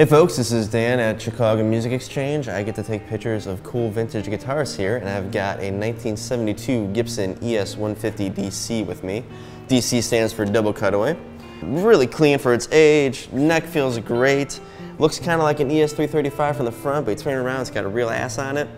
Hey folks, this is Dan at Chicago Music Exchange. I get to take pictures of cool vintage guitars here and I've got a 1972 Gibson ES-150 DC with me. DC stands for double cutaway. Really clean for its age, neck feels great. Looks kind of like an ES-335 from the front, but you turn it around, it's got a real ass on it.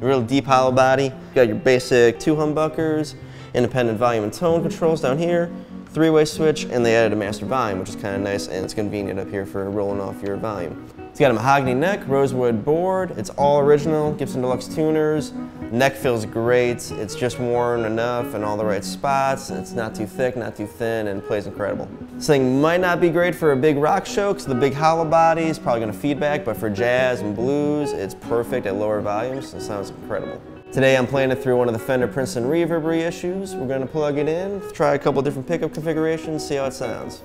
Real deep hollow body. You got your basic two humbuckers, independent volume and tone controls down here, three-way switch, and they added a master volume, which is kind of nice, and it's convenient up here for rolling off your volume. It's got a mahogany neck, rosewood board, it's all original, Gibson Deluxe tuners, neck feels great, it's just worn enough in all the right spots, it's not too thick, not too thin, and plays incredible. This thing might not be great for a big rock show, because the big hollow body is probably going to feedback, but for jazz and blues, it's perfect at lower volumes, it sounds incredible. Today I'm playing it through one of the Fender Princeton reverb reissues. We're going to plug it in, try a couple different pickup configurations, see how it sounds.